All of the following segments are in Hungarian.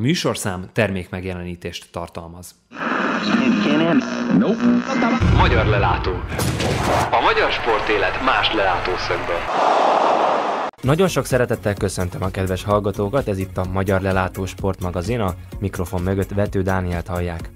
műsorszám termékmegjelenítést tartalmaz. Magyar lelátó. A magyar sportélet más lelátószögből. Nagyon sok szeretettel köszöntöm a kedves hallgatókat, ez itt a Magyar Lelátó Sportmagazin, a mikrofon mögött Vető Dánielt hallják.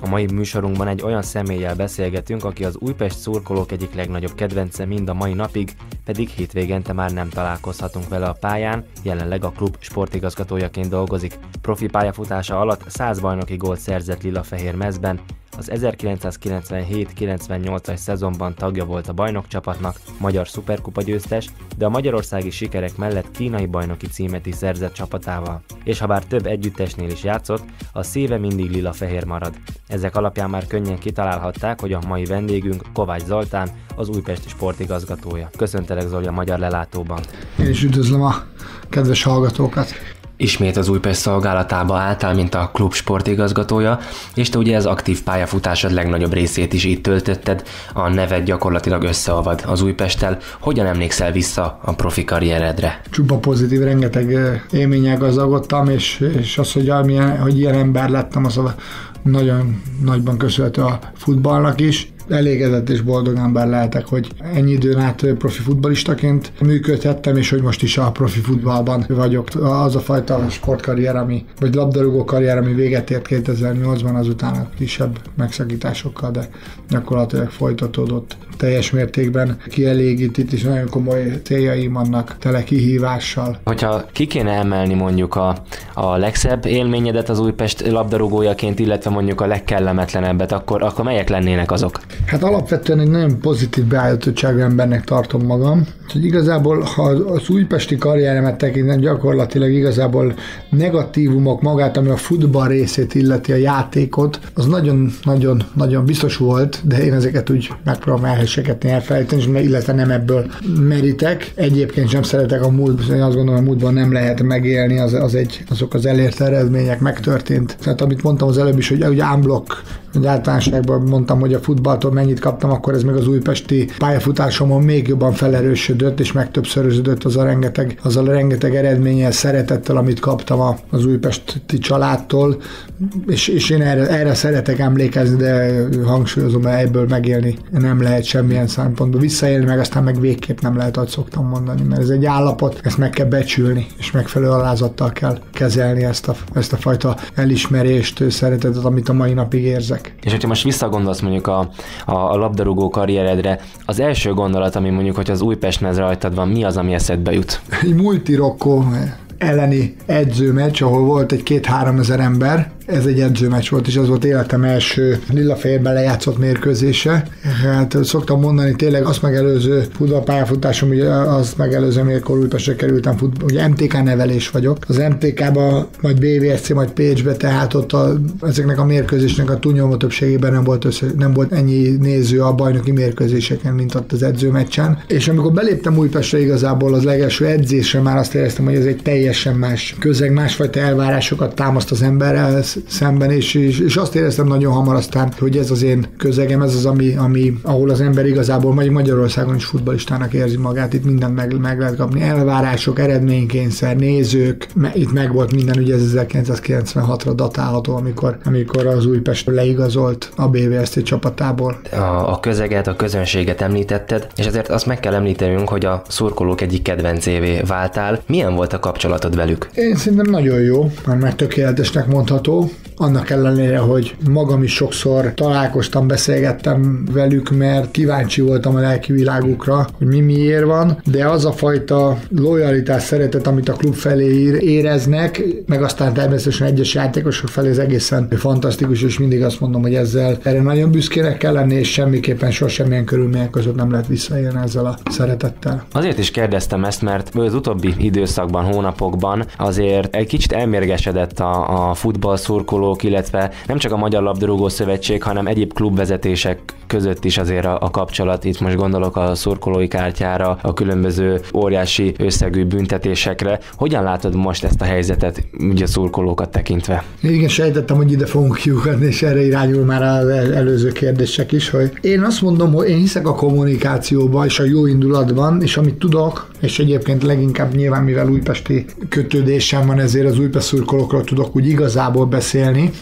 A mai műsorunkban egy olyan személlyel beszélgetünk, aki az Újpest szurkolók egyik legnagyobb kedvence mind a mai napig, pedig hétvégente már nem találkozhatunk vele a pályán, jelenleg a klub sportigazgatójaként dolgozik. Profi pályafutása alatt 100 bajnoki gólt szerzett lila-fehér mezben, az 1997-98-as szezonban tagja volt a bajnokcsapatnak, magyar szuperkupa győztes, de a magyarországi sikerek mellett kínai bajnoki címet is szerzett csapatával. És ha bár több együttesnél is játszott, a szíve mindig lila-fehér marad. Ezek alapján már könnyen kitalálhatták, hogy a mai vendégünk Kovács Zoltán, az újpesti sportigazgatója. Köszöntelek Zoli a Magyar Lelátóban. Én is üdvözlöm a kedves hallgatókat. Ismét az Újpest szolgálatába álltál, mint a klub sportigazgatója, és te ugye az aktív pályafutásod legnagyobb részét is itt töltötted, a neved gyakorlatilag összeavad az Újpesttel. Hogyan emlékszel vissza a profi karrieredre? Csupa pozitív, rengeteg élménnyel gazdagodtam, és, és az, hogy, amilyen, hogy ilyen ember lettem, az a nagyon nagyban köszönhető a futballnak is elégedett és boldog ember lehetek, hogy ennyi időn át profi futbalistaként működhettem, és hogy most is a profi futballban vagyok. Az a fajta sportkarrier, ami, vagy labdarúgó karrier, ami véget ért 2008-ban, azután a kisebb megszakításokkal, de gyakorlatilag folytatódott teljes mértékben kielégít itt is nagyon komoly céljaim vannak, tele kihívással. Hogyha ki kéne emelni mondjuk a, a legszebb élményedet az Újpest labdarúgójaként, illetve mondjuk a legkellemetlenebbet, akkor, akkor melyek lennének azok? Hát alapvetően egy nagyon pozitív beállítottságú embernek tartom magam. Hogy igazából, ha az újpesti karrieremet tekintem, gyakorlatilag igazából negatívumok magát, ami a futball részét illeti a játékot, az nagyon-nagyon-nagyon biztos volt, de én ezeket úgy megpróbálom elhessegetni, elfelejteni, illetve nem ebből merítek. Egyébként sem szeretek a múlt, én azt gondolom, a múltban nem lehet megélni, az, az egy, azok az elért eredmények megtörtént. Tehát amit mondtam az előbb is, hogy ugye unblock hogy általánosságban mondtam, hogy a futballtól mennyit kaptam, akkor ez meg az újpesti pályafutásomon még jobban felerősödött, és megtöbbszöröződött az a rengeteg, az a rengeteg eredménnyel, szeretettel, amit kaptam az újpesti családtól, és, és én erre, erre szeretek emlékezni, de hangsúlyozom, hogy ebből megélni nem lehet semmilyen szempontból. Visszaélni meg aztán meg végképp nem lehet, ahogy szoktam mondani, mert ez egy állapot, ezt meg kell becsülni, és megfelelő alázattal kell kezelni ezt a, ezt a fajta elismerést, szeretetet, amit a mai napig érzek. És hogyha most visszagondolsz mondjuk a, a, a labdarúgó karrieredre, az első gondolat, ami mondjuk, hogy az Újpest mez rajtad van, mi az, ami eszedbe jut? Egy multirokkó elleni edzőmeccs, ahol volt egy két-három ezer ember, ez egy edzőmeccs volt, és az volt életem első lilafehérben lejátszott mérkőzése. Hát szoktam mondani, tényleg azt megelőző futballpályafutásom, ugye azt megelőző, amikor Újpestre kerültem, futball, ugye MTK nevelés vagyok. Az MTK-ba, majd BVSC, majd Pécsbe, tehát ott a, ezeknek a mérkőzésnek a túlnyomó többségében nem volt, össze, nem volt ennyi néző a bajnoki mérkőzéseken, mint ott az edzőmeccsen. És amikor beléptem Újpestre igazából az legelső edzésre már azt éreztem, hogy ez egy teljesen más közeg, másfajta elvárásokat támaszt az emberrel, szemben, és, és, és azt éreztem nagyon hamar aztán, hogy ez az én közegem, ez az, ami, ami ahol az ember igazából majd Magyarországon is futbalistának érzi magát, itt mindent meg, meg lehet kapni, elvárások, eredménykényszer, nézők, itt meg volt minden, ugye ez 1996-ra datálható, amikor, amikor az Újpest leigazolt a BVST csapatából. A, a közeget, a közönséget említetted, és azért azt meg kell említenünk, hogy a szurkolók egyik kedvencévé váltál. Milyen volt a kapcsolatod velük? Én szerintem nagyon jó, már meg tökéletesnek mondható annak ellenére, hogy magam is sokszor találkoztam, beszélgettem velük, mert kíváncsi voltam a lelki világukra, hogy mi miért van, de az a fajta lojalitás, szeretet, amit a klub felé éreznek, meg aztán természetesen egyes játékosok felé ez egészen fantasztikus, és mindig azt mondom, hogy ezzel erre nagyon büszkének kell lenni, és semmiképpen sosem körülmények között nem lehet visszaélni ezzel a szeretettel. Azért is kérdeztem ezt, mert az utóbbi időszakban, hónapokban azért egy kicsit elmérgesedett a, a futball szurkolók, illetve nem csak a Magyar Labdarúgó Szövetség, hanem egyéb klubvezetések között is azért a, a kapcsolat. Itt most gondolok a szurkolói kártyára, a különböző óriási összegű büntetésekre. Hogyan látod most ezt a helyzetet, ugye a szurkolókat tekintve? Igen, sejtettem, hogy ide fogunk kiukadni, és erre irányul már az előző kérdések is, hogy én azt mondom, hogy én hiszek a kommunikációban és a jó indulatban, és amit tudok, és egyébként leginkább nyilván, mivel újpesti kötődésem van, ezért az újpest szurkolókról tudok úgy igazából beszélni.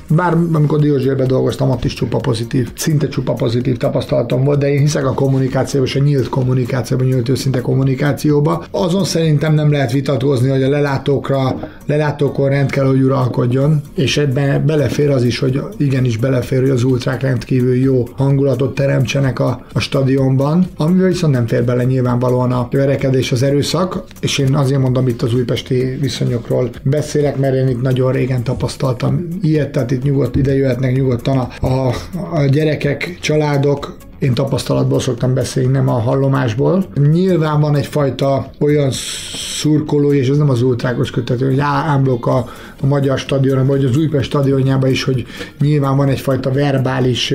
Bár amikor Diózsérbe dolgoztam, ott is csupa pozitív, szinte csupa pozitív tapasztalatom volt, de én hiszek a kommunikációban, és a nyílt kommunikációban, nyílt őszinte kommunikációba. Azon szerintem nem lehet vitatkozni, hogy a lelátókra, lelátókon rend kell, hogy uralkodjon, és ebben belefér az is, hogy igenis belefér, hogy az ultrák rendkívül jó hangulatot teremtsenek a, a stadionban, amivel viszont nem fér bele nyilvánvalóan a verekedés, az erőszak, és én azért mondom itt az újpesti viszonyokról beszélek, mert én itt nagyon régen tapasztaltam ilyet, tehát itt nyugodt ide jöhetnek nyugodtan a, a, a gyerekek, családok, én tapasztalatból szoktam beszélni, nem a hallomásból. Nyilván van egyfajta olyan szurkoló, és ez nem az ultrákos kötető, hogy ámblok a, a magyar stadion, vagy az Újpest stadionjában is, hogy nyilván van egyfajta verbális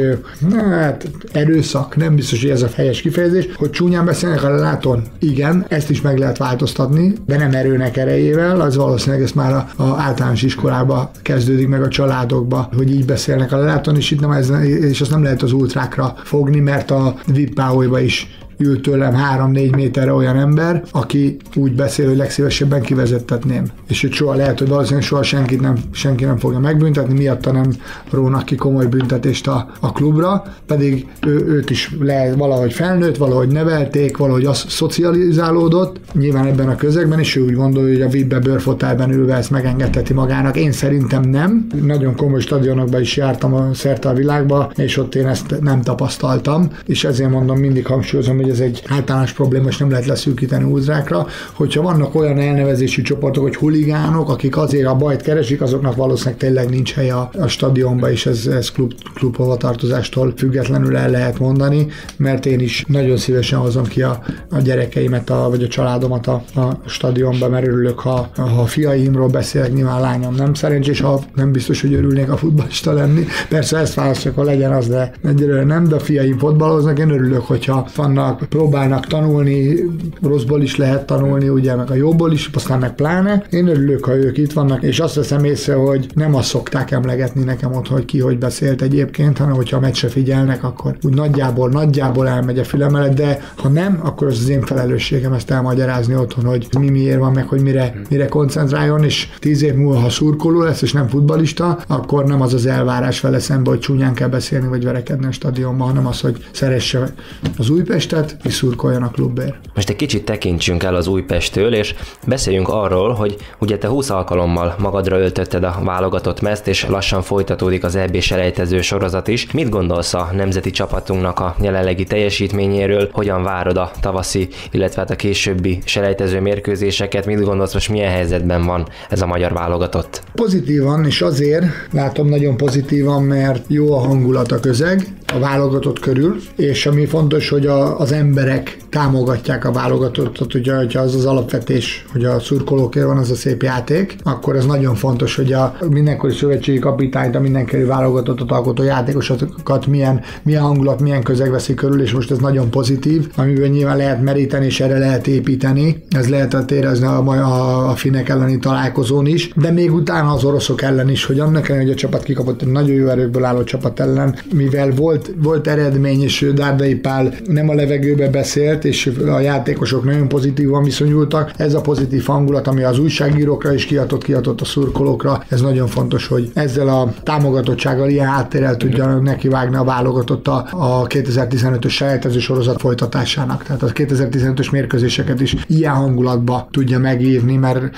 hát, erőszak, nem biztos, hogy ez a helyes kifejezés, hogy csúnyán beszélnek a láton. Igen, ezt is meg lehet változtatni, de nem erőnek erejével, az valószínűleg ez már a, a általános iskolába kezdődik meg a családokba, hogy így beszélnek a láton, és itt nem ez, és azt nem lehet az ultrákra fogni, mert a VIP is ült tőlem 3-4 méterre olyan ember, aki úgy beszél, hogy legszívesebben kivezettetném. És hogy soha lehet, hogy valószínűleg soha senkit nem, senki nem fogja megbüntetni, miatta nem rónak ki komoly büntetést a, a klubra, pedig ő, őt is le, valahogy felnőtt, valahogy nevelték, valahogy az szocializálódott, nyilván ebben a közegben, és ő úgy gondolja, hogy a VIP-be bőrfotelben ülve ezt megengedheti magának. Én szerintem nem. Nagyon komoly stadionokba is jártam a szerte a világba, és ott én ezt nem tapasztaltam, és ezért mondom, mindig hangsúlyozom, hogy hogy ez egy általános probléma, és nem lehet leszűkíteni úzrákra. Hogyha vannak olyan elnevezésű csoportok, hogy huligánok, akik azért a bajt keresik, azoknak valószínűleg tényleg nincs hely a, a stadionba, és ez, ez klub, klub hovatartozástól függetlenül el lehet mondani, mert én is nagyon szívesen hozom ki a, a gyerekeimet, a, vagy a családomat a, a stadionba, mert örülök, ha, ha a fiaimról beszélek, nyilván lányom nem szerencsés, ha nem biztos, hogy örülnék a futballista lenni. Persze ezt választjuk, ha legyen az, de egyelőre nem, de a fiaim fotballoznak, én örülök, hogyha vannak próbálnak tanulni, rosszból is lehet tanulni, ugye, meg a jóból is, aztán meg pláne. Én örülök, ha ők itt vannak, és azt veszem észre, hogy nem azt szokták emlegetni nekem ott, hogy ki hogy beszélt egyébként, hanem hogyha a meccse figyelnek, akkor úgy nagyjából, nagyjából elmegy a fülem de ha nem, akkor az az én felelősségem ezt elmagyarázni otthon, hogy mi miért van meg, hogy mire, mire koncentráljon, és tíz év múlva, ha szurkoló lesz, és nem futbalista, akkor nem az az elvárás vele szembe, hogy csúnyán kell beszélni, vagy verekedni a stadionban, hanem az, hogy szeresse az Újpestet, mellett és szurkoljon a klubért. Most egy kicsit tekintsünk el az Újpesttől, és beszéljünk arról, hogy ugye te 20 alkalommal magadra öltötted a válogatott mezt, és lassan folytatódik az EB selejtező sorozat is. Mit gondolsz a nemzeti csapatunknak a jelenlegi teljesítményéről? Hogyan várod a tavaszi, illetve hát a későbbi selejtező mérkőzéseket? Mit gondolsz most milyen helyzetben van ez a magyar válogatott? Pozitívan, és azért látom nagyon pozitívan, mert jó a hangulat a közeg, a válogatott körül, és ami fontos, hogy a, az emberek támogatják a válogatottat, ugye, hogyha az az alapvetés, hogy a szurkolókért van az a szép játék, akkor ez nagyon fontos, hogy a mindenkori szövetségi kapitányt, a mindenkori válogatottat alkotó játékosokat milyen, milyen hangulat, milyen közeg veszi körül, és most ez nagyon pozitív, amiben nyilván lehet meríteni, és erre lehet építeni. Ez lehet érezni a, a, a finek elleni találkozón is, de még utána az oroszok ellen is, hogy annak ellenére, hogy a csapat kikapott egy nagyon jó erőkből álló csapat ellen, mivel volt, volt eredmény, és Dárdai Pál nem a levegőbe beszélt, és a játékosok nagyon pozitívan viszonyultak. Ez a pozitív hangulat, ami az újságírókra is kiadott, kiadott a szurkolókra, ez nagyon fontos, hogy ezzel a támogatottsággal ilyen háttérrel tudja nekivágni a válogatott a, a 2015-ös selejtező sorozat folytatásának. Tehát a 2015-ös mérkőzéseket is ilyen hangulatba tudja megírni, mert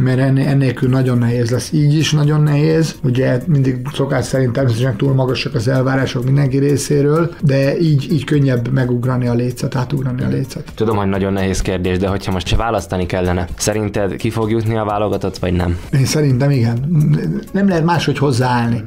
mert ennélkül nagyon nehéz lesz. Így is nagyon nehéz, ugye mindig szokás szerint természetesen túl magasak az elvárások mindenki részéről, de így, így könnyebb megugrani a lécet, átugrani a lécet. Tudom, hogy nagyon nehéz kérdés, de hogyha most választani kellene, szerinted ki fog jutni a válogatott, vagy nem? Én szerintem igen. Nem lehet máshogy hozzáállni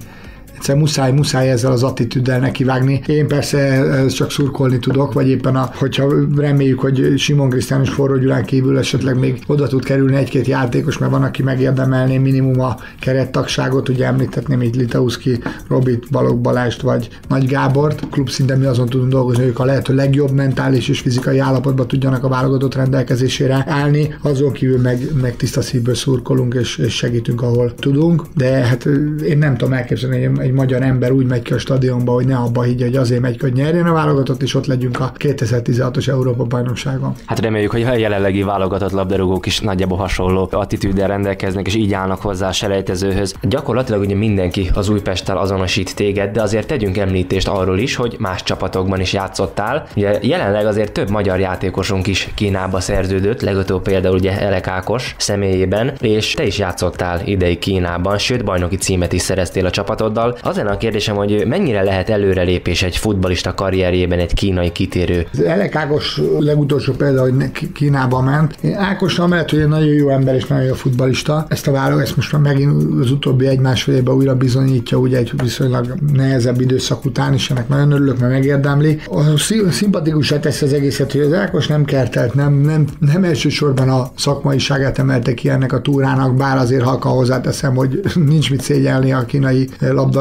egyszer muszáj, muszáj ezzel az attitűddel nekivágni. Én persze csak szurkolni tudok, vagy éppen a, hogyha reméljük, hogy Simon Krisztán és Forró Gyulán kívül esetleg még oda tud kerülni egy-két játékos, mert van, aki megérdemelné minimum a kerettagságot, ugye említetném így Litauszki, Robit, Balog Balást vagy Nagy Gábort. Klub szinten mi azon tudunk dolgozni, hogy ők a lehető legjobb mentális és fizikai állapotban tudjanak a válogatott rendelkezésére állni, azon kívül meg, meg tiszta szívből szurkolunk és, és segítünk, ahol tudunk, de hát én nem tudom elképzelni, hogy egy, egy magyar ember úgy megy ki a stadionba, hogy ne abba higgye, hogy azért megy, hogy nyerjen a válogatott, és ott legyünk a 2016-os Európa bajnokságon. Hát reméljük, hogy a jelenlegi válogatott labdarúgók is nagyjából hasonló attitűddel rendelkeznek, és így állnak hozzá a selejtezőhöz. Gyakorlatilag ugye mindenki az Újpesttel azonosít téged, de azért tegyünk említést arról is, hogy más csapatokban is játszottál. Ugye jelenleg azért több magyar játékosunk is Kínába szerződött, legutóbb például ugye Elek Ákos személyében, és te is játszottál idei Kínában, sőt bajnoki címet is szereztél a csapatoddal. Az lenne a kérdésem, hogy mennyire lehet előrelépés egy futbalista karrierjében egy kínai kitérő? Elek Ákos legutolsó példa, hogy Kínába ment. Ákos amellett, hogy egy nagyon jó ember és nagyon jó futbalista, ezt a vállal, ezt most már megint az utóbbi egy-másfél évben újra bizonyítja, ugye egy viszonylag nehezebb időszak után, és ennek nagyon örülök, mert megérdemli. A szimpatikusá tesz az egészet, hogy az Ákos nem kertelt, nem, nem, nem elsősorban a szakmaiságát emelte ki ennek a túrának, bár azért halka hozzáteszem, hogy nincs mit szégyelni a kínai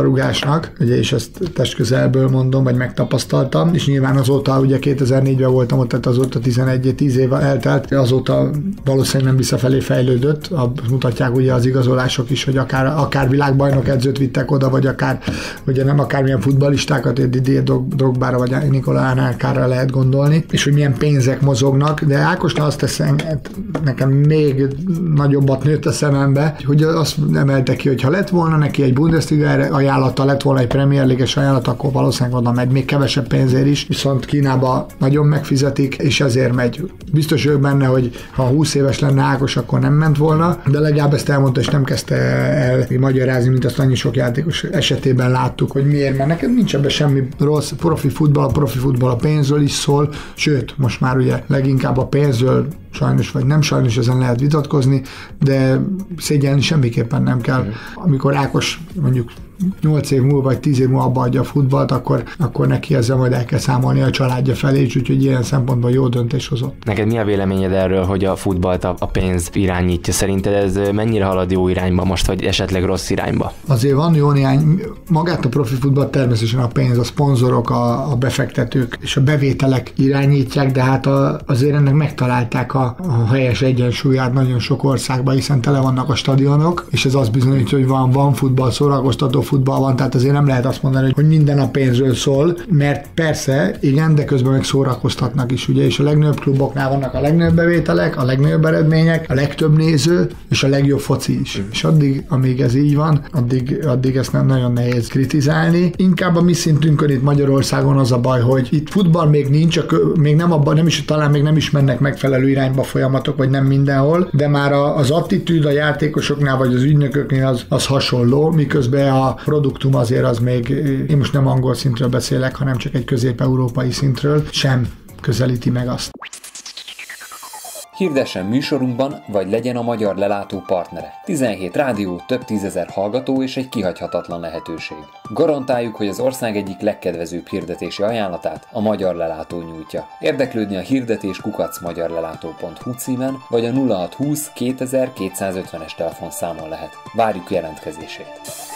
labdarúgásnak, ugye, és ezt testközelből mondom, vagy megtapasztaltam, és nyilván azóta, ugye 2004-ben voltam ott, tehát azóta 11-10 év eltelt, azóta valószínűleg nem visszafelé fejlődött, mutatják ugye az igazolások is, hogy akár, akár világbajnok edzőt vittek oda, vagy akár ugye nem akármilyen futbalistákat, Didier Drogbára vagy Nikola Anelkára lehet gondolni, és hogy milyen pénzek mozognak, de Ákosnál azt teszem, nekem még nagyobbat nőtt a szemembe, hogy azt emelte ki, hogy ha lett volna neki egy Bundesliga ajánlata, lett volna egy Premier League-es ajánlat, akkor valószínűleg oda megy még kevesebb pénzért is, viszont Kínába nagyon megfizetik, és ezért megy. Biztos vagyok benne, hogy ha 20 éves lenne Ákos, akkor nem ment volna, de legalább ezt elmondta, és nem kezdte el magyarázni, mint azt annyi sok játékos esetében láttuk, hogy miért, mert neked nincs ebben semmi rossz. Profi futball, a profi futball a pénzről is szól, sőt, most már ugye leginkább a pénzről sajnos vagy nem sajnos, ezen lehet vitatkozni, de szégyelni semmiképpen nem kell. Amikor Ákos mondjuk 8 év múlva, vagy 10 év múlva abba adja a futballt, akkor, akkor neki ezzel majd el kell számolni a családja felé, és úgyhogy ilyen szempontból jó döntés hozott. Neked mi a véleményed erről, hogy a futballt a, a pénz irányítja? Szerinted ez mennyire halad jó irányba most, vagy esetleg rossz irányba? Azért van jó néhány, magát a profi futball természetesen a pénz, a szponzorok, a, a befektetők és a bevételek irányítják, de hát a, azért ennek megtalálták a, a helyes egyensúlyát nagyon sok országban, hiszen tele vannak a stadionok, és ez azt bizonyítja, hogy van, van futball, szórakoztató futball van, tehát azért nem lehet azt mondani, hogy minden a pénzről szól, mert persze, igen, de közben meg szórakoztatnak is, ugye, és a legnagyobb kluboknál vannak a legnagyobb bevételek, a legnagyobb eredmények, a legtöbb néző, és a legjobb foci is. Mm. És addig, amíg ez így van, addig, addig ezt nem nagyon nehéz kritizálni. Inkább a mi szintünkön itt Magyarországon az a baj, hogy itt futball még nincs, még nem abban, nem is, talán még nem is mennek megfelelő irányba folyamatok, vagy nem mindenhol, de már az attitűd a játékosoknál, vagy az ügynököknél az, az hasonló, miközben a produktum azért az még, én most nem angol szintről beszélek, hanem csak egy közép-európai szintről, sem közelíti meg azt. Hirdessen műsorunkban, vagy legyen a magyar lelátó partnere. 17 rádió, több tízezer hallgató és egy kihagyhatatlan lehetőség. Garantáljuk, hogy az ország egyik legkedvezőbb hirdetési ajánlatát a Magyar Lelátó nyújtja. Érdeklődni a hirdetés kukacmagyarlelátó.hu címen, vagy a 0620 2250-es telefonszámon lehet. Várjuk jelentkezését!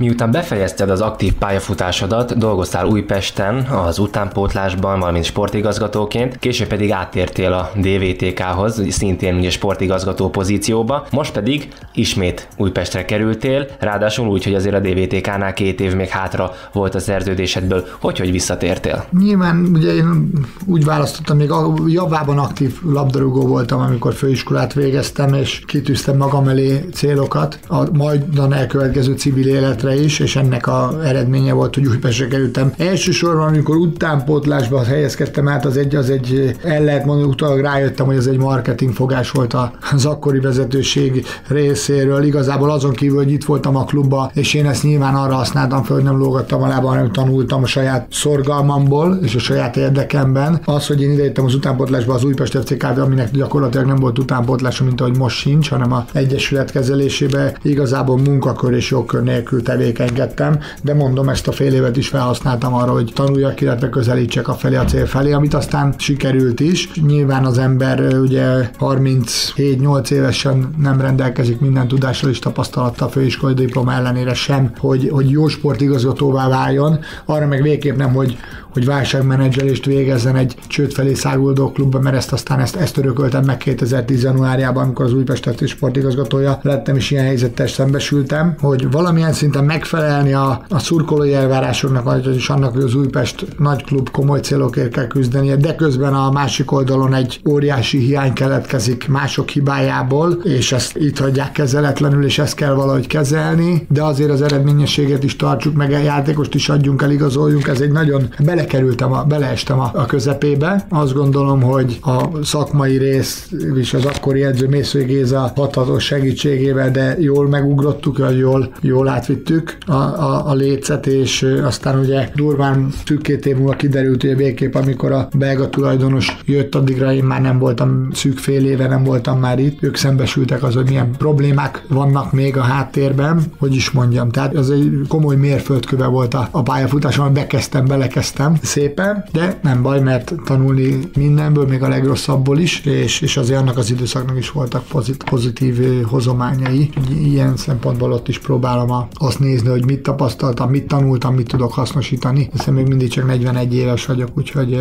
Miután befejezted az aktív pályafutásodat, dolgoztál Újpesten az utánpótlásban, valamint sportigazgatóként, később pedig áttértél a DVTK-hoz, szintén ugye sportigazgató pozícióba, most pedig ismét Újpestre kerültél, ráadásul úgy, hogy azért a DVTK-nál két év még hátra volt a szerződésedből. Hogy, hogy visszatértél? Nyilván ugye én úgy választottam, még javában aktív labdarúgó voltam, amikor főiskolát végeztem, és kitűztem magam elé célokat, a majdan elkövetkező civil életre Újpestre is, és ennek a eredménye volt, hogy Újpestre kerültem. Elsősorban, amikor utánpótlásba helyezkedtem át, az egy, az egy, el lehet mondani, utólag rájöttem, hogy ez egy marketing fogás volt az akkori vezetőség részéről. Igazából azon kívül, hogy itt voltam a klubba, és én ezt nyilván arra használtam fel, hogy nem lógattam a lába, hanem tanultam a saját szorgalmamból és a saját érdekemben. Az, hogy én idejöttem az utánpótlásba az Újpest FCK, aminek gyakorlatilag nem volt utánpótlása, mint ahogy most sincs, hanem a Egyesület kezelésébe igazából munkakör és jogkör nélkül tevékenykedtem, de mondom, ezt a fél évet is felhasználtam arra, hogy tanuljak, illetve közelítsek a felé a cél felé, amit aztán sikerült is. Nyilván az ember ugye 37-8 évesen nem rendelkezik minden tudással és tapasztalattal főiskolai diploma ellenére sem, hogy, hogy jó sportigazgatóvá váljon. Arra meg végképp nem, hogy, hogy válságmenedzselést végezzen egy csőd felé száguldó klubban, mert ezt aztán ezt, ezt örököltem meg 2010 januárjában, amikor az Újpest sportigazgatója lettem, és ilyen helyzettel szembesültem, hogy valamilyen szinten megfelelni a, a szurkolói elvárásoknak, vagyis annak, hogy az Újpest nagy klub komoly célokért kell küzdenie, de közben a másik oldalon egy óriási hiány keletkezik mások hibájából, és ezt itt hagyják kezeletlenül, és ezt kell valahogy kezelni, de azért az eredményességet is tartsuk meg, a játékost is adjunk el, igazoljunk, ez egy nagyon bele belekerültem, a, beleestem a, a közepébe. Azt gondolom, hogy a szakmai rész és az akkori edző Mészői Géza hatatos segítségével, de jól megugrottuk, vagy jól, jól átvittük a, a, a lécet, és aztán ugye durván szűk két év múlva kiderült, hogy végképp amikor a belga tulajdonos jött, addigra én már nem voltam szűk fél éve, nem voltam már itt. Ők szembesültek az, hogy milyen problémák vannak még a háttérben, hogy is mondjam. Tehát ez egy komoly mérföldköve volt a, a pályafutásom, bekezdtem, belekezdtem, nem szépen, de nem baj, mert tanulni mindenből, még a legrosszabbból is, és, és azért annak az időszaknak is voltak pozit, pozitív hozományai. Ilyen szempontból ott is próbálom azt nézni, hogy mit tapasztaltam, mit tanultam, mit tudok hasznosítani, hiszen még mindig csak 41 éves vagyok, úgyhogy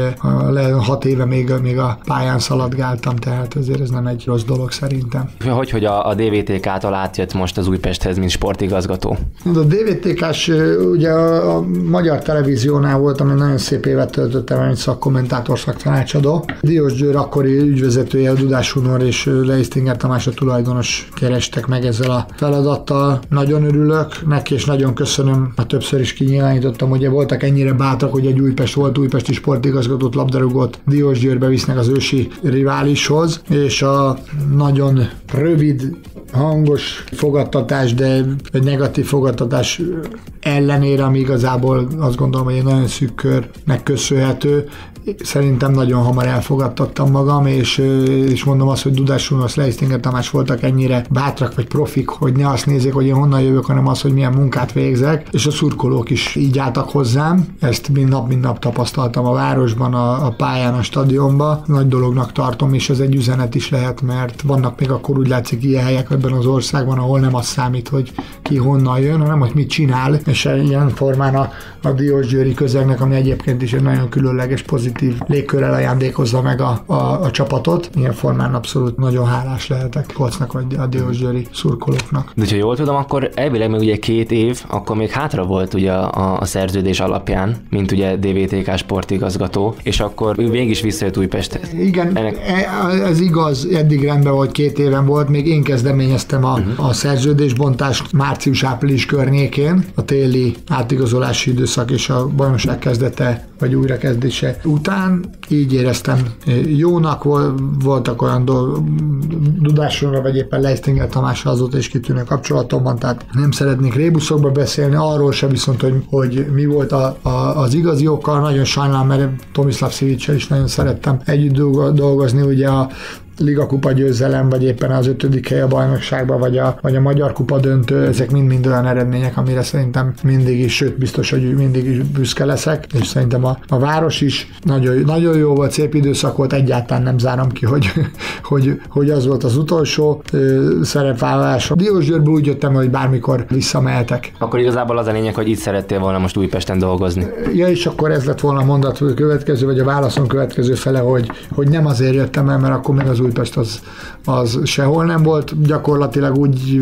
le 6 éve még, még a pályán szaladgáltam, tehát ezért ez nem egy rossz dolog szerintem. Hogy, hogy a, a DVTK által átjött most az Újpesthez, mint sportigazgató? A DVTK-s, ugye a, a magyar televíziónál voltam, egy nagyon szép évet töltöttem, mint szakkommentátor, szaktanácsadó. Diós Győr akkori ügyvezetője, a Dudás Hunor és Leistinger Tamás a tulajdonos kerestek meg ezzel a feladattal. Nagyon örülök neki, és nagyon köszönöm, a többször is kinyilvánítottam, hogy voltak ennyire bátrak, hogy egy Újpest volt, újpesti sportigazgatót, labdarúgót Diós Győrbe visznek az ősi riválishoz, és a nagyon rövid hangos fogadtatás, de egy negatív fogadtatás ellenére, ami igazából azt gondolom, hogy egy nagyon szűk körnek köszönhető, szerintem nagyon hamar elfogadtattam magam, és, és mondom azt, hogy Dudás Unosz, Leistinger Tamás voltak ennyire bátrak vagy profik, hogy ne azt nézzék, hogy én honnan jövök, hanem az, hogy milyen munkát végzek, és a szurkolók is így álltak hozzám. Ezt mind nap, mind nap tapasztaltam a városban, a, a pályán, a stadionban. Nagy dolognak tartom, és ez egy üzenet is lehet, mert vannak még akkor úgy látszik ilyen helyek ebben az országban, ahol nem az számít, hogy ki honnan jön, hanem hogy mit csinál, és ilyen formán a, a Diósgyőri közegnek, ami egyébként is egy nagyon különleges, pozitív légkörrel ajándékozza meg a, a, a csapatot. Ilyen formán abszolút nagyon hálás lehetek Kolcnak vagy a Diósgyőri szurkolóknak. De ha jól tudom, akkor elvileg még ugye két év, akkor még hátra volt ugye a, a szerződés alapján, mint ugye DVTK sportigazgató, és akkor ő végig is visszajött Újpesthez. Igen, Ennek... E, ez igaz, eddig rendben volt, két éven volt, még én kezdeményeztem a, uh-huh. a szerződésbontást március-április környékén, a téli átigazolási időszak és a bajnokság kezdete vagy újrakezdése után. Így éreztem jónak, voltak olyan dudásomra, vagy éppen Leistinger Tamással azóta is kitűnő kapcsolatom van, tehát nem szeretnék rébuszokba beszélni, arról sem viszont, hogy, hogy mi volt a, a, az igazi okkal, nagyon sajnálom, mert Tomislav Szivicsel is nagyon szerettem együtt dolgozni, ugye a Liga Kupa győzelem, vagy éppen az ötödik hely a bajnokságban, vagy a, vagy a Magyar Kupa döntő, ezek mind-mind olyan eredmények, amire szerintem mindig is, sőt biztos, hogy mindig is büszke leszek, és szerintem a, a város is nagyon, nagyon jó volt, szép időszak volt, egyáltalán nem zárom ki, hogy, hogy, hogy az volt az utolsó szerepvállalás. Diósgyőrből úgy jöttem, hogy bármikor visszamehetek. Akkor igazából az a lényeg, hogy itt szerettél volna most Újpesten dolgozni. Ja, és akkor ez lett volna a mondat a következő, vagy a válaszom következő fele, hogy, hogy nem azért jöttem el, mert akkor még az Újpest az, az sehol nem volt. Gyakorlatilag úgy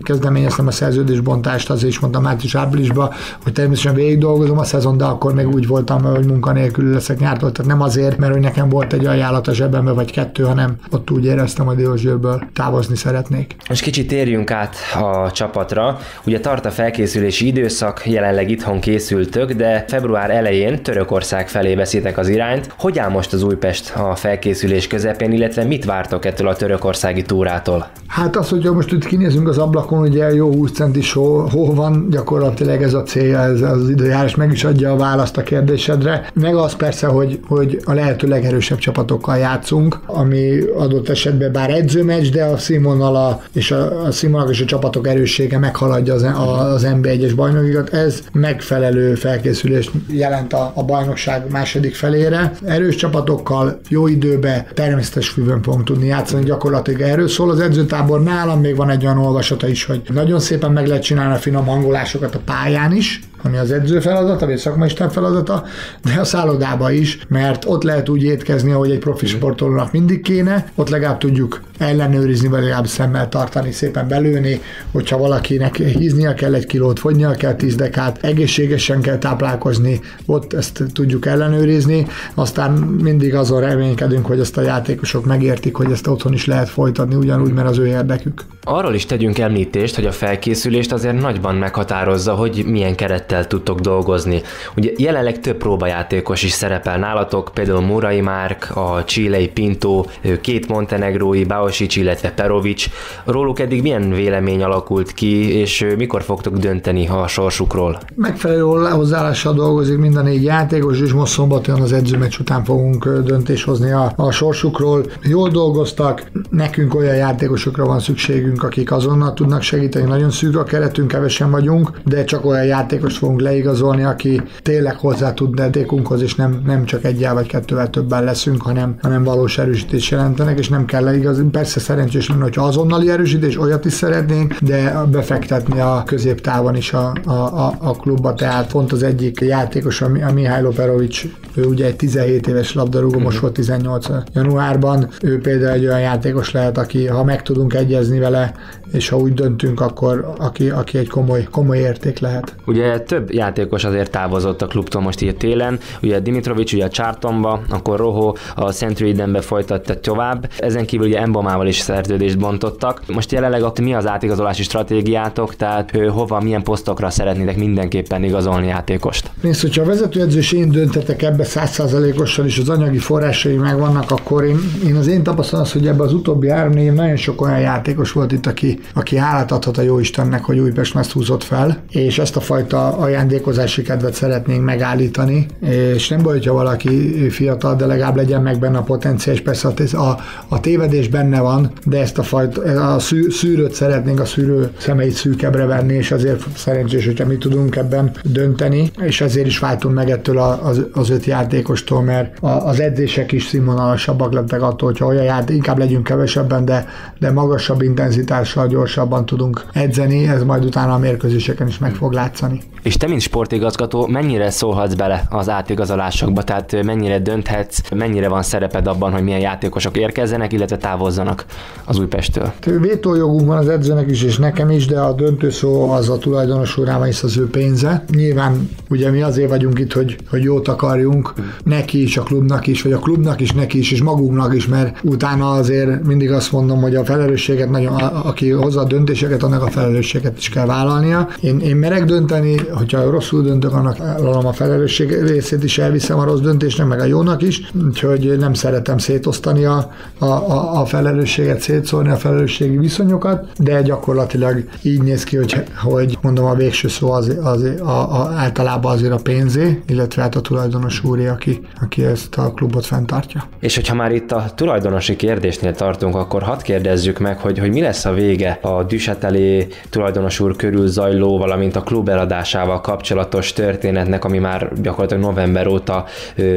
kezdeményeztem a szerződésbontást, azért is mondtam március-áprilisban, hogy természetesen végig dolgozom a szezon, de akkor még úgy voltam, hogy munkanélkül leszek nyártól. Tehát nem azért, mert hogy nekem volt egy ajánlat a zsebembe, vagy kettő, hanem ott úgy éreztem, hogy Diósgyőrből távozni szeretnék. Most kicsit térjünk át a csapatra. Ugye tart a felkészülési időszak, jelenleg itthon készültök, de február elején Törökország felé veszitek az irányt. Hogy áll most az Újpest a felkészülés közepén, illetve mit vártok ettől a törökországi túrától? Hát az, hogyha most itt kinézünk az ablakon, ugye jó 20 centis hó, hó van, gyakorlatilag ez a célja, ez az időjárás meg is adja a választ a kérdésedre. Meg az persze, hogy, hogy a lehető legerősebb csapatokkal játszunk, ami adott esetben bár edzőmeccs, de a színvonal a, és a, a színvonal és a csapatok erőssége meghaladja az, az NB1-es bajnokikat. Ez megfelelő felkészülést jelent a, a bajnokság második felére. Erős csapatokkal, jó időbe, természetes füvön fogunk tudni játszani, gyakorlatilag erről szól az edzőtábor. Nálam még van egy olyan olvasata is, hogy nagyon szépen meg lehet csinálni a finom hangolásokat a pályán is, ami az edző feladata, vagy a szakmai feladata, de a szállodába is, mert ott lehet úgy étkezni, ahogy egy profi sportolónak mindig kéne, ott legalább tudjuk ellenőrizni, vagy legalább szemmel tartani, szépen belőni, hogyha valakinek híznia kell egy kilót, fogynia kell tíz dekát, egészségesen kell táplálkozni, ott ezt tudjuk ellenőrizni, aztán mindig azon reménykedünk, hogy ezt a játékosok megértik, hogy ezt otthon is lehet folytatni, ugyanúgy, mert az ő érdekük. Arról is tegyünk említést, hogy a felkészülést azért nagyban meghatározza, hogy milyen kerettel tudtok dolgozni. Ugye jelenleg több próbajátékos is szerepel nálatok, például Murai Márk, a Chilei Pinto, két montenegrói, Baosic, illetve Perovic. Róluk eddig milyen vélemény alakult ki, és mikor fogtok dönteni a sorsukról? Megfelelő hozzáállással dolgozik mind a négy játékos, és most szombaton az edzőmeccs után fogunk döntést hozni a, a sorsukról. Jól dolgoztak, nekünk olyan játékosokra van szükségünk, akik azonnal tudnak segíteni. Nagyon szűk a keretünk, kevesen vagyunk, de csak olyan játékos fogunk leigazolni, aki tényleg hozzá tud nedékunkhoz, és nem, nem csak egyel vagy kettővel többen leszünk, hanem, hanem valós erősítés jelentenek, és nem kell leigazni. Persze szerencsés lenne, hogyha azonnali erősítés, olyat is szeretnénk, de befektetni a középtávon is a, a, a, a klubba, tehát pont az egyik játékos, a, a Mihály Loperovics, ő ugye egy 17 éves labdarúgó, most mhm. volt 18 januárban, ő például egy olyan játékos lehet, aki ha meg tudunk egyezni vele, és ha úgy döntünk, akkor aki, aki egy komoly, komoly érték lehet. Ugye több játékos azért távozott a klubtól most így télen, ugye Dimitrovic ugye a Csártomba, akkor Roho a Century-denbe folytatta tovább, ezen kívül ugye Embomával is szerződést bontottak. Most jelenleg mi az átigazolási stratégiátok, tehát hova, milyen posztokra szeretnétek mindenképpen igazolni játékost? Nézd, hogyha a vezetőedző és én döntetek ebbe százszázalékosan, és az anyagi forrásai megvannak, akkor én, én az én tapasztalat az, hogy ebbe az utóbbi három név nagyon sok olyan játékos volt itt, aki, aki hálát adhat a Jóistennek, hogy Újpest ezt húzott fel, és ezt a fajta ajándékozási kedvet szeretnénk megállítani, és nem baj, hogyha valaki fiatal, de legalább legyen meg benne a potenciál, és persze a, a tévedés benne van, de ezt a fajta, a szű, szűrőt szeretnénk a szűrő szemeit szűkebbre venni, és azért szerencsés, hogyha mi tudunk ebben dönteni, és ezért is váltunk meg ettől az, az öt játékostól, mert az edzések is színvonalasabbak lettek attól, hogyha olyan játék, inkább legyünk kevesebben, de, de magasabb intenzitással gyorsabban tudunk edzeni, ez majd utána a mérkőzéseken is meg fog látszani. És te, mint sportigazgató, mennyire szólhatsz bele az átigazolásokba, tehát mennyire dönthetsz, mennyire van szereped abban, hogy milyen játékosok érkezzenek, illetve távozzanak az Újpesttől? Vétójogunk van az edzőnek is, és nekem is, de a döntő szó az a tulajdonos úrában is az ő pénze. Nyilván ugye mi azért vagyunk itt, hogy, hogy jót akarjunk, neki is, a klubnak is, vagy a klubnak is, neki is, és magunknak is, mert utána azért mindig azt mondom, hogy a felelősséget nagyon, aki hozza a döntéseket, annak a felelősséget is kell vállalnia. Én, én merek dönteni, hogyha rosszul döntök, annak vállalom a felelősség részét is elviszem a rossz döntésnek, meg a jónak is, úgyhogy nem szeretem szétosztani a, a, a, a felelősséget, szétszórni a felelősségi viszonyokat, de gyakorlatilag így néz ki, hogy, hogy mondom, a végső szó az, az a, a, általában azért a pénzé, illetve hát a tulajdonos úré, aki, aki ezt a klubot fenntartja. És hogyha már itt a tulajdonosi kérdésnél tartunk, akkor hadd kérdezzük meg, hogy, hogy mi lesz a vége a Düsetelé tulajdonos úr körül zajló, valamint a klub eladásával kapcsolatos történetnek, ami már gyakorlatilag november óta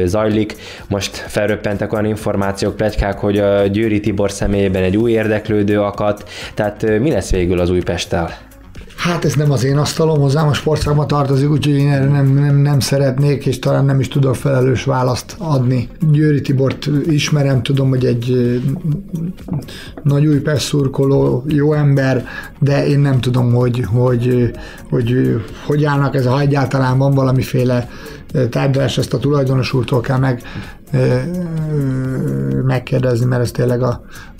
zajlik. Most felröppentek olyan információk, plegykák, hogy a Győri Tibor személyében egy új érdeklődő akadt, tehát mi lesz végül az Újpesttel? Hát ez nem az én asztalom, hozzám a sportszakma tartozik, úgyhogy én erre nem, nem, nem szeretnék, és talán nem is tudok felelős választ adni. Győri Tibort ismerem, tudom, hogy egy nagy új szurkoló, jó ember, de én nem tudom, hogy hogy, hogy, hogy állnak ez, ha egyáltalán van valamiféle tárgyalás, ezt a tulajdonos úrtól kell meg, megkérdezni, mert ez tényleg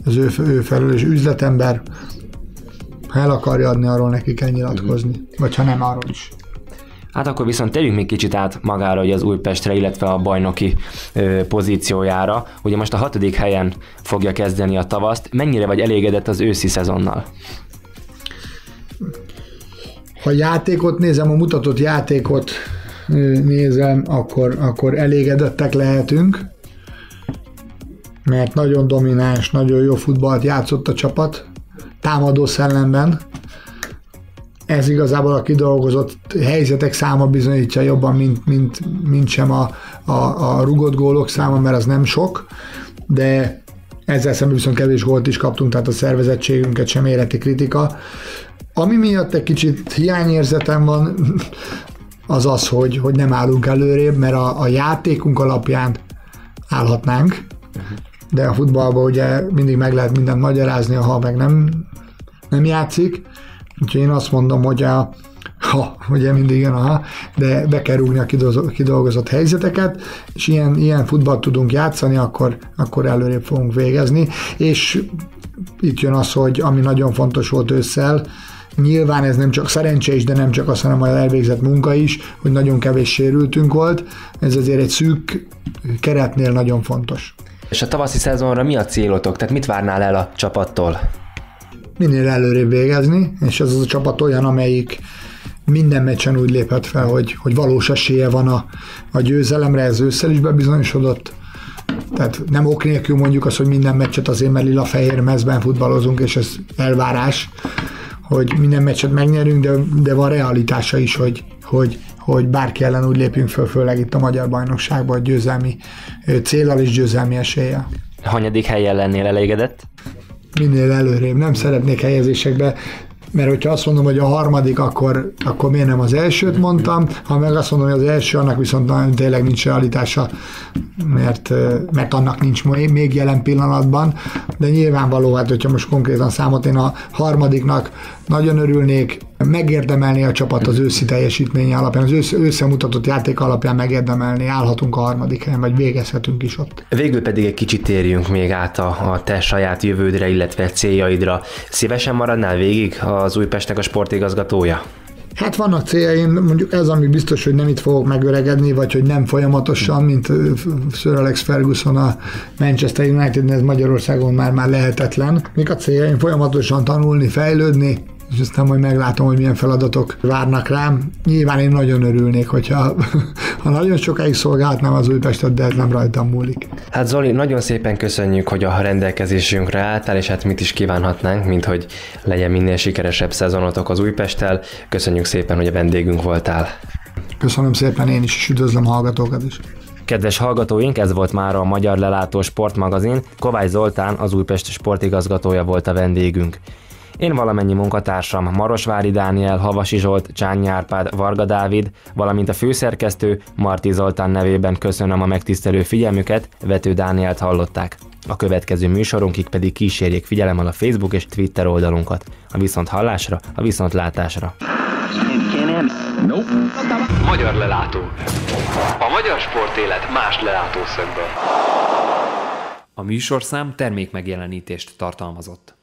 az ő, ő felelős üzletember, ha el akarja adni, arról neki kell nyilatkozni. Mm-hmm. Vagy ha nem, arról is. Hát akkor viszont tegyünk még kicsit át magára hogy az Újpestre, illetve a bajnoki ö, pozíciójára. Ugye most a hatodik helyen fogja kezdeni a tavaszt. Mennyire vagy elégedett az őszi szezonnal? Ha játékot nézem, a mutatott játékot nézem, akkor, akkor elégedettek lehetünk, mert nagyon domináns, nagyon jó futballt játszott a csapat, támadó szellemben, ez igazából a kidolgozott helyzetek száma bizonyítja jobban, mint, mint, mint sem a, a, a rugott gólok száma, mert az nem sok, de ezzel szemben viszont kevés gólt is kaptunk, tehát a szervezettségünket sem éreti kritika. Ami miatt egy kicsit hiányérzetem van, az az, hogy, hogy nem állunk előrébb, mert a, a játékunk alapján állhatnánk, de a futballban ugye mindig meg lehet mindent magyarázni, ha meg nem, nem játszik, Úgyhogy én azt mondom, hogy a, ha, ugye mindig igen, aha, de be kell rúgni a kidolgozott helyzeteket, és ilyen, ilyen futballt tudunk játszani, akkor, akkor előrébb fogunk végezni, és itt jön az, hogy ami nagyon fontos volt ősszel, Nyilván ez nem csak szerencse is, de nem csak az, hanem a elvégzett munka is, hogy nagyon kevés sérültünk volt. Ez azért egy szűk keretnél nagyon fontos. És a tavaszi szezonra mi a célotok? Tehát mit várnál el a csapattól? Minél előrébb végezni, és ez az a csapat olyan, amelyik minden meccsen úgy léphet fel, hogy, hogy valós esélye van a, a győzelemre, ez ősszel is bebizonyosodott. Tehát nem ok nélkül mondjuk azt, hogy minden meccset azért, mert lila-fehér mezben futballozunk, és ez elvárás, hogy minden meccset megnyerünk, de, de van realitása is, hogy, hogy, hogy bárki ellen úgy lépjünk föl, főleg itt a Magyar Bajnokságban, győzelmi célral és győzelmi eséllyel. Hanyadik helyen lennél elégedett? Minél előrébb. Nem szeretnék helyezésekbe mert hogyha azt mondom, hogy a harmadik, akkor, akkor miért nem az elsőt mondtam, ha meg azt mondom, hogy az első, annak viszont tényleg nincs realitása, mert, mert annak nincs még jelen pillanatban, de nyilvánvaló, hát hogyha most konkrétan számot én a harmadiknak nagyon örülnék, megérdemelni a csapat az őszi teljesítménye alapján, az ősz, összemutatott játék alapján megérdemelni, állhatunk a harmadik helyen, vagy végezhetünk is ott. Végül pedig egy kicsit térjünk még át a, a te saját jövődre, illetve céljaidra. Szívesen maradnál végig az Újpestnek a sportigazgatója? Hát vannak céljaim, mondjuk ez, ami biztos, hogy nem itt fogok megöregedni, vagy hogy nem folyamatosan, mint Sir Alex Ferguson a Manchester United, ez Magyarországon már már lehetetlen. Mik a céljaim? Folyamatosan tanulni, fejlődni, és aztán majd meglátom, hogy milyen feladatok várnak rám. Nyilván én nagyon örülnék, hogyha ha nagyon sokáig szolgálhatnám az Újpestet, de ez nem rajtam múlik. Hát Zoli, nagyon szépen köszönjük, hogy a rendelkezésünkre álltál, és hát mit is kívánhatnánk, mint hogy legyen minél sikeresebb szezonotok az Újpesttel. Köszönjük szépen, hogy a vendégünk voltál. Köszönöm szépen én is, és üdvözlöm a hallgatókat is. Kedves hallgatóink, ez volt már a Magyar Lelátó Sportmagazin. Kovács Zoltán, az Újpest sportigazgatója volt a vendégünk. Én valamennyi munkatársam, Marosvári Dániel, Havasi Zsolt, Csányi Árpád, Varga Dávid, valamint a főszerkesztő Marti Zoltán nevében köszönöm a megtisztelő figyelmüket, Vető Dánielt hallották. A következő műsorunkig pedig kísérjék figyelemmel a Facebook és Twitter oldalunkat. A viszont hallásra, a viszont látásra. Magyar lelátó. A magyar sportélet más lelátószögből. A műsorszám termékmegjelenítést tartalmazott.